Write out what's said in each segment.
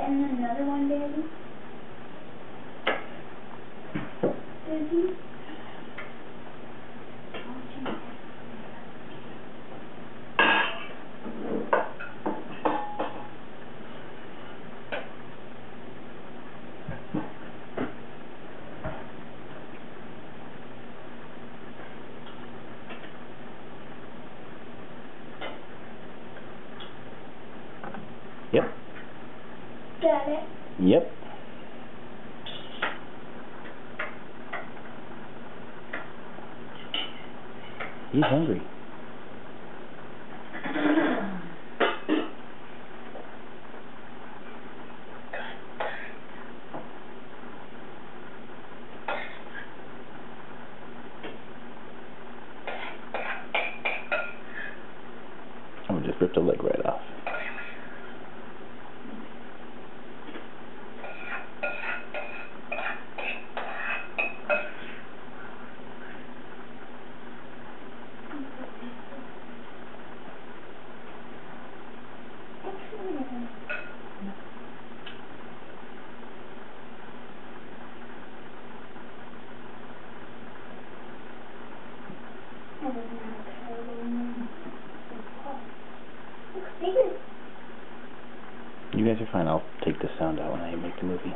And another one, Daddy. Daddy. Yep. Got it. Yep. He's hungry. Oh, just ripped a leg right off. Guys are fine. I'll take the sound out when I make the movie.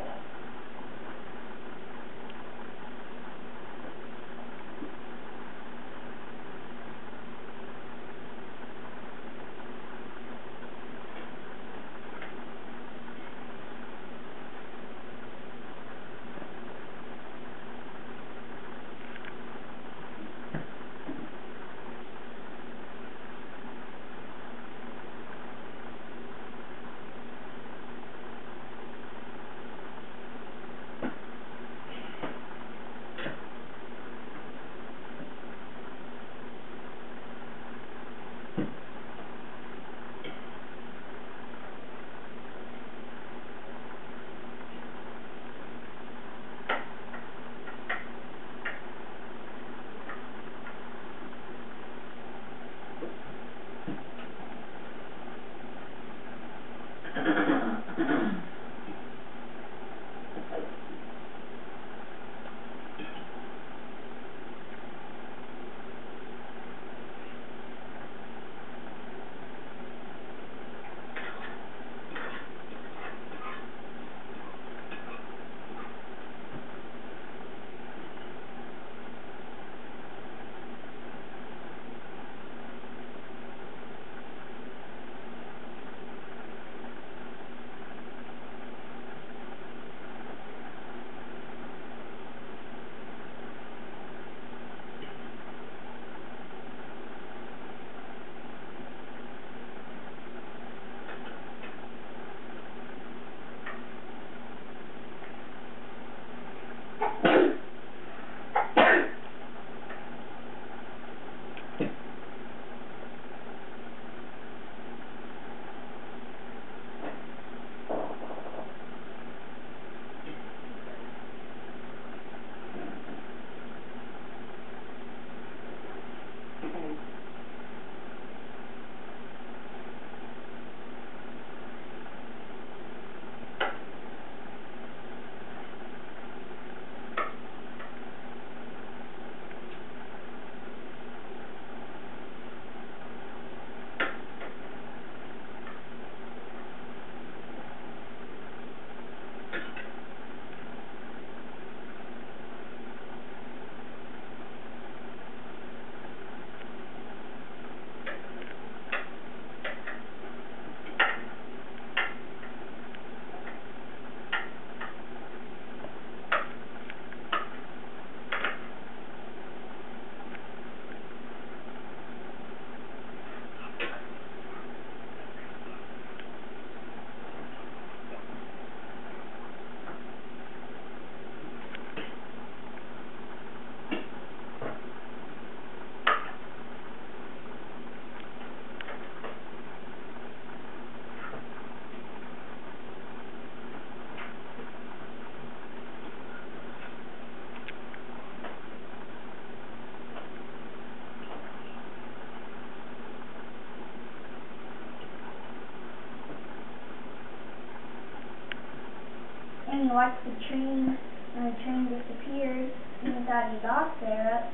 You watch the train, and the train disappears, and you thought he lost Sarah.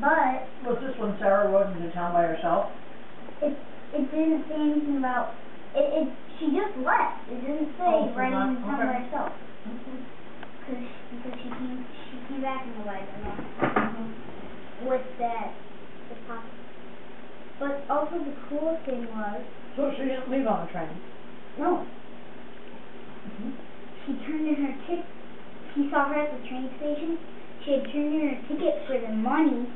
But Was this when Sarah rode into town by herself? it it didn't say anything about it. It she just left. It didn't say Oh, right not- in the town by okay. herself. Mm-hmm. Cause because she came she came back in the wagon with that the pop. But also the cool thing was So she didn't leave on the train? no. Mm-hmm. She turned in her ticket. He saw her at the train station. She had turned in her ticket for the money